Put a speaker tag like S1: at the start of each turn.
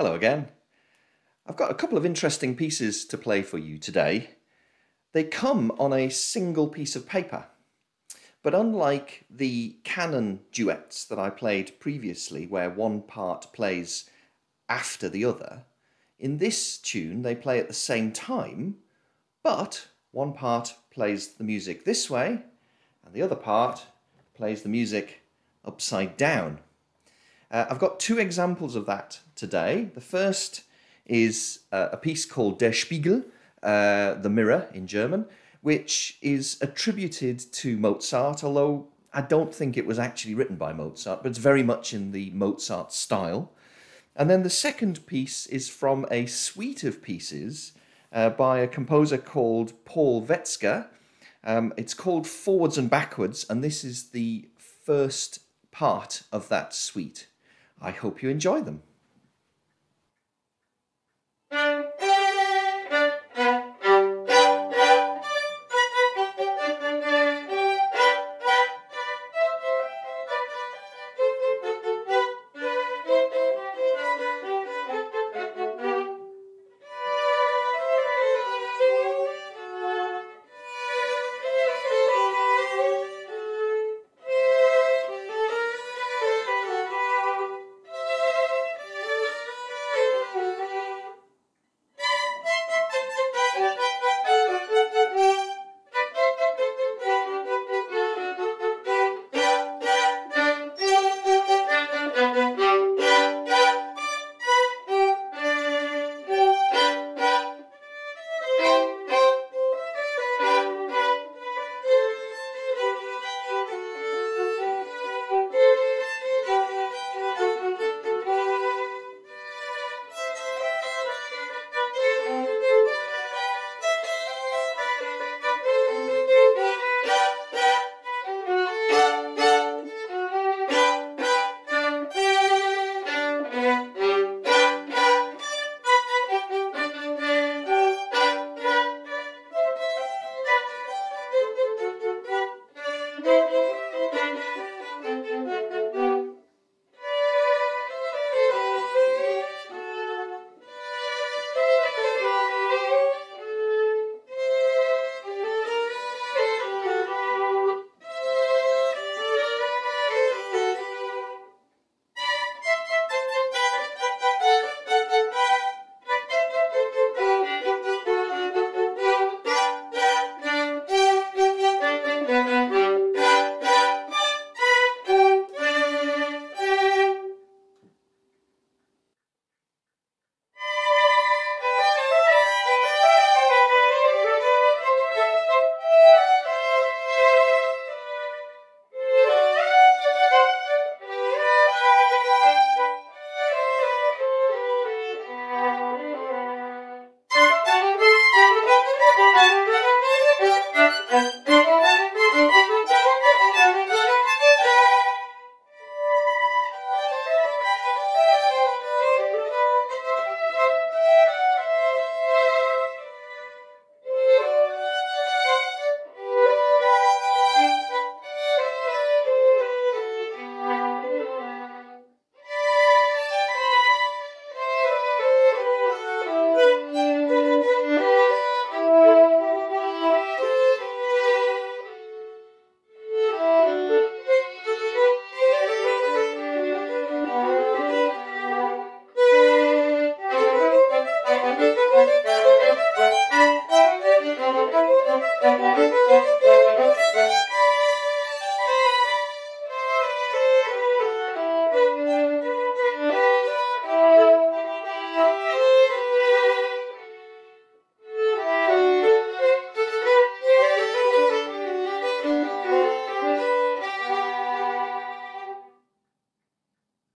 S1: Hello again. I've got a couple of interesting pieces to play for you today. They come on a single piece of paper, but unlike the canon duets that I played previously, where one part plays after the other, in this tune they play at the same time, but one part plays the music this way, and the other part plays the music upside down. Uh, I've got two examples of that today. The first is uh, a piece called Der Spiegel, uh, the mirror in German, which is attributed to Mozart, although I don't think it was actually written by Mozart, but it's very much in the Mozart style. And then the second piece is from a suite of pieces uh, by a composer called Paul Wetzger. Um, it's called Forwards and Backwards, and this is the first part of that suite. I hope you enjoy them.